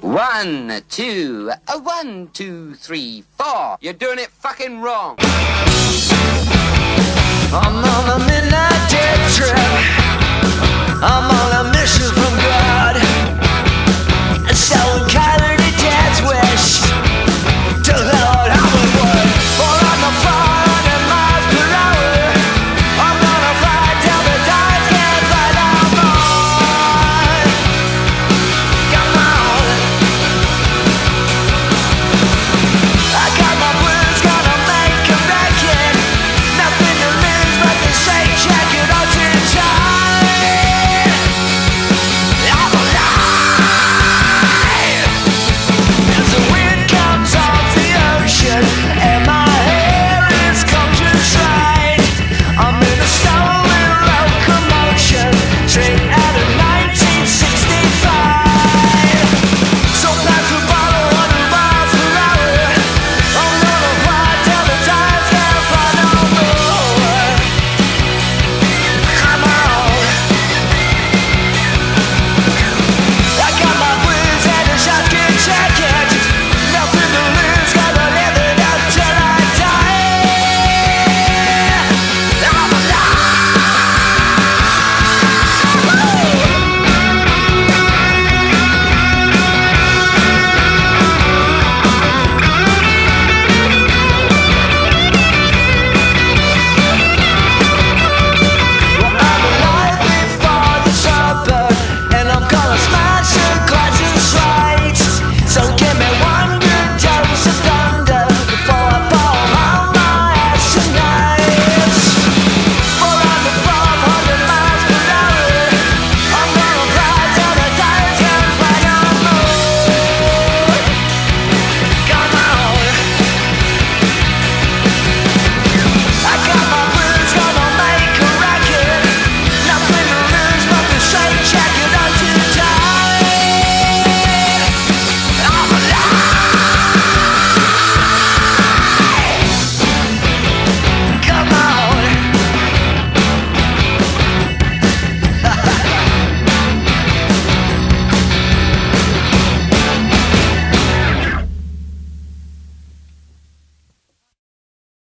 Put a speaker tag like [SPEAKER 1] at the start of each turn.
[SPEAKER 1] One, two, a one, two, three, four. You're doing it fucking wrong.
[SPEAKER 2] I'm on a midnight jet